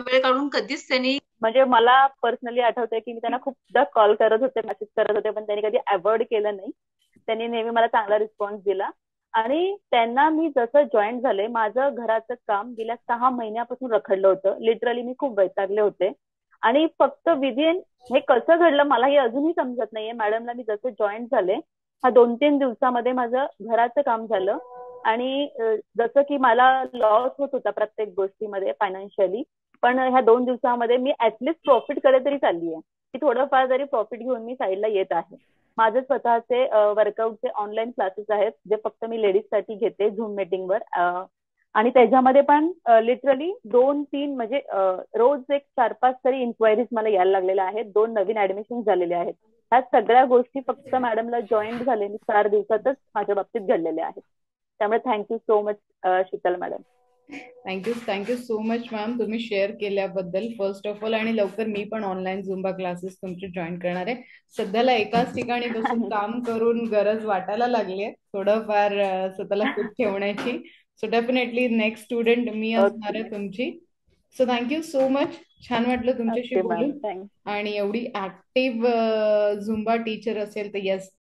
वेळ काढून कधीच त्यांनी म्हणजे मला पर्सनली आठवतंय की मी त्यांना खूपदा कॉल करत होते मेसेज करत होते पण त्यांनी कधी अवॉइड केलं नाही. त्यांनी नेहमी मला चांगला रिस्पॉन्स दिला. आणि त्यांना मी जसं जॉईन झाले माझं घराचं काम गेल्या सहा महिन्यापासून रखडलं होतं. लिटरली मी खूप वैतागले होते. आणि फक्त विदिन हे कसं घडलं मला हे अजूनही समजत नाहीये. मॅडमला मी जसं जॉईन झाले हा दोन तीन दिवसामध्ये माझं घराचं काम झालं. आणि जसं की मला लॉस होत होता प्रत्येक गोष्टीमध्ये फायनान्शियली पण ह्या दोन दिवसामध्ये मी ऍटलिस्ट प्रॉफिटकडे तरी चालली आहे की थोडंफार जरी प्रॉफिट घेऊन मी साईडला येत आहे. माझे स्वतःचे वर्कआउटचे ऑनलाईन क्लासेस आहेत जे फक्त मी लेडीजसाठी घेते झूम मीटिंगवर आणि त्याच्यामध्ये पण लिटरली दोन तीन म्हणजे रोज एक चार पाच तरी इन्क्वायरीज मला यायला लागलेल्या आहेत. दोन नवीन ऍडमिशन झालेले आहेत. ह्या सगळ्या गोष्टी फक्त मॅडमला जॉईन झाले चार दिवसातच माझ्या बाबतीत घडलेल्या आहेत. त्यामुळे thank you so much Sheetal madam thank you thank you so much ma'am तुम्ही शेअर केल्याबद्दल. फर्स्ट ऑफ ऑल आणि लवकर मी पण ऑनलाईन झुंबा क्लासेस तुमचे जॉईन करणार आहे. सध्याला एकाच ठिकाणी बसून काम करून गरज वाटायला लागली आहे. थोडंफार स्वतःला फिट ठेवण्याची. सो डेफिनेटली नेक्स्ट स्टुडंट मी असणार आहे तुमची. सो थँक्यू सो मच छान वाटलं तुमच्याशी बोलून. आणि एवढी ऍक्टिव्ह झुंबा टीचर असेल तर येस